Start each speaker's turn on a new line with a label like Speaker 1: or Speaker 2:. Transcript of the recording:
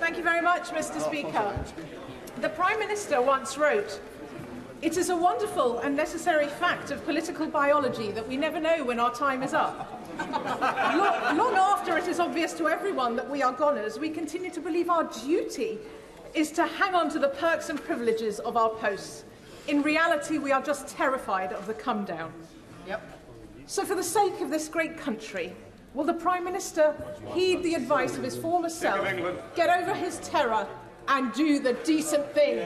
Speaker 1: Thank you very much, Mr. Speaker. The Prime Minister once wrote, It is a wonderful and necessary fact of political biology that we never know when our time is up. long, long after it is obvious to everyone that we are goners, we continue to believe our duty is to hang on to the perks and privileges of our posts. In reality, we are just terrified of the come down.
Speaker 2: Yep.
Speaker 1: So, for the sake of this great country, will the Prime Minister heed the advice of his former self, get over his terror, and do the decent thing?